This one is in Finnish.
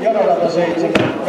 Jarorata 7.